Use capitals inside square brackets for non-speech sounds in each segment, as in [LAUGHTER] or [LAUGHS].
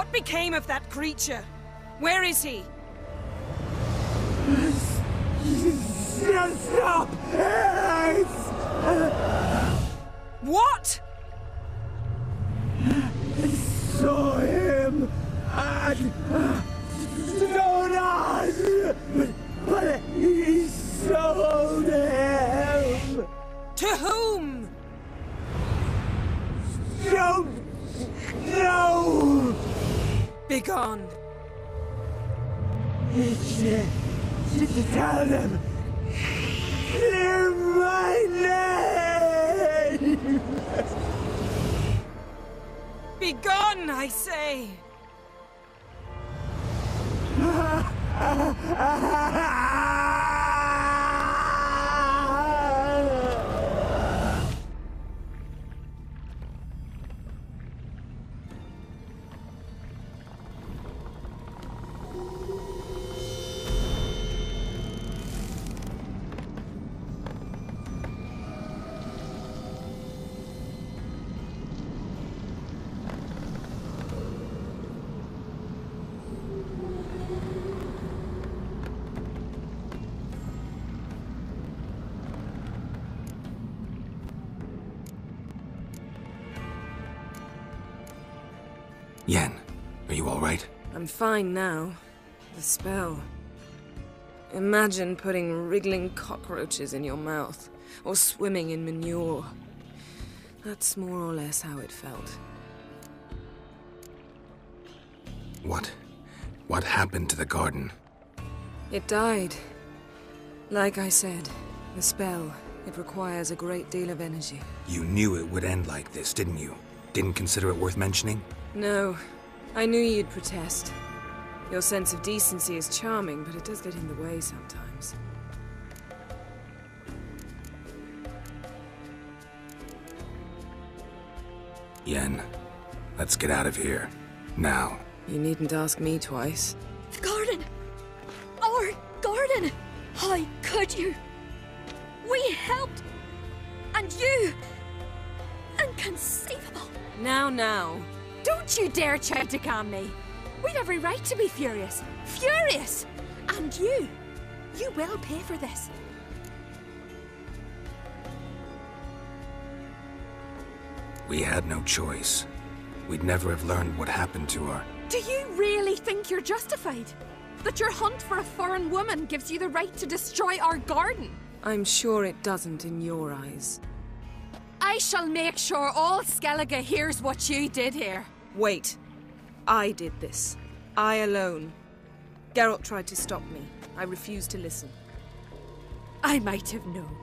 What became of that creature? Where is he? Stop! What? Saw him at Stonas, but he sold him. To whom? Don't know. Begone. Shit. To tell them. Clear my name. Begone, I say! [LAUGHS] Yen, are you alright? I'm fine now. The spell. Imagine putting wriggling cockroaches in your mouth, or swimming in manure. That's more or less how it felt. What? What happened to the garden? It died. Like I said, the spell, it requires a great deal of energy. You knew it would end like this, didn't you? Didn't consider it worth mentioning? No, I knew you'd protest. Your sense of decency is charming, but it does get in the way sometimes. Yen, let's get out of here. Now. You needn't ask me twice. The garden! Our garden! How could you? We helped! And you! Inconceivable! Now, now. Don't you dare try to calm me! We've every right to be furious! Furious! And you! You will pay for this. We had no choice. We'd never have learned what happened to her. Do you really think you're justified? That your hunt for a foreign woman gives you the right to destroy our garden? I'm sure it doesn't in your eyes. I shall make sure all Skellige hears what you did here. Wait. I did this. I alone. Geralt tried to stop me. I refused to listen. I might have known.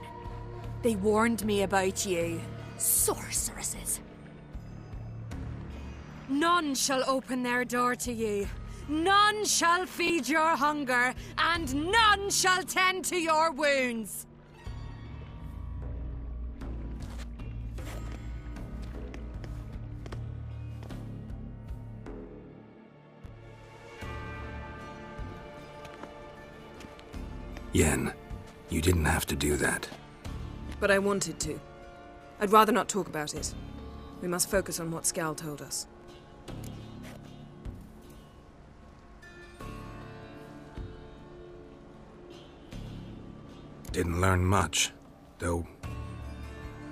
They warned me about you. Sorceresses. None shall open their door to you. None shall feed your hunger, and none shall tend to your wounds. Yen, you didn't have to do that. But I wanted to. I'd rather not talk about it. We must focus on what Skjall told us. Didn't learn much, though.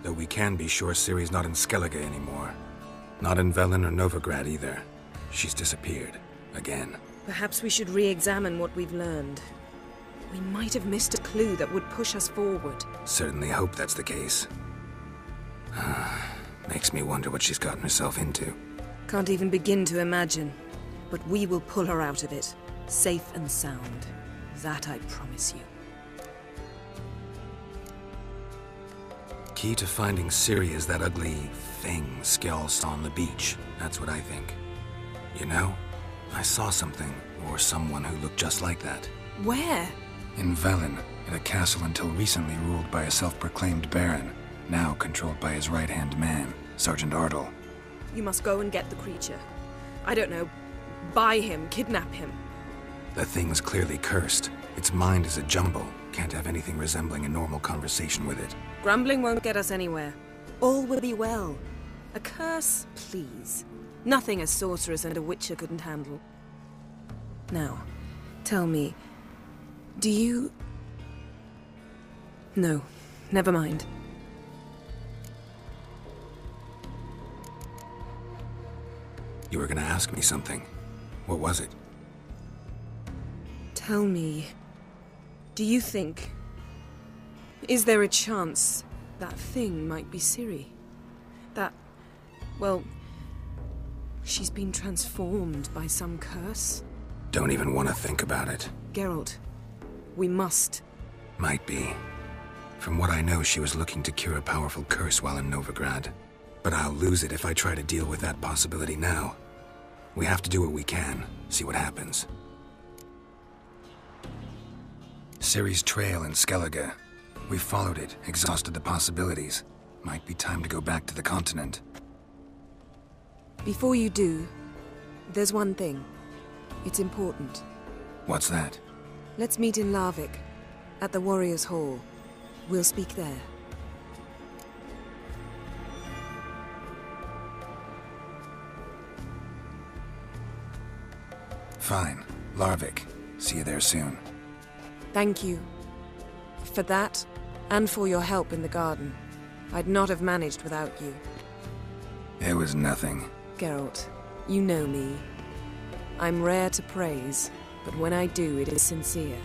Though we can be sure Ciri's not in Skellige anymore. Not in Velen or Novigrad either. She's disappeared. Again. Perhaps we should re-examine what we've learned. We might have missed a clue that would push us forward. Certainly hope that's the case. [SIGHS] Makes me wonder what she's gotten herself into. Can't even begin to imagine. But we will pull her out of it. Safe and sound. That I promise you. Key to finding Ciri is that ugly thing Skjall saw on the beach. That's what I think. You know, I saw something. or someone who looked just like that. Where? In Velen, in a castle until recently ruled by a self-proclaimed baron, now controlled by his right-hand man, Sergeant Ardle. You must go and get the creature. I don't know. Buy him, kidnap him. The thing's clearly cursed. Its mind is a jumble. Can't have anything resembling a normal conversation with it. Grumbling won't get us anywhere. All will be well. A curse, please. Nothing a sorceress and a witcher couldn't handle. Now, tell me, do you... No, never mind. You were gonna ask me something. What was it? Tell me, do you think... Is there a chance that thing might be Ciri? That... well... She's been transformed by some curse? Don't even want to think about it. Geralt, we must. Might be. From what I know, she was looking to cure a powerful curse while in Novigrad. But I'll lose it if I try to deal with that possibility now. We have to do what we can, see what happens. Ciri's trail in Skellige. We followed it, exhausted the possibilities. Might be time to go back to the continent. Before you do, there's one thing. It's important. What's that? Let's meet in Larvik, at the Warriors' Hall. We'll speak there. Fine. Larvik. See you there soon. Thank you. For that, and for your help in the garden. I'd not have managed without you. It was nothing. Geralt, you know me. I'm rare to praise, but when I do, it is sincere.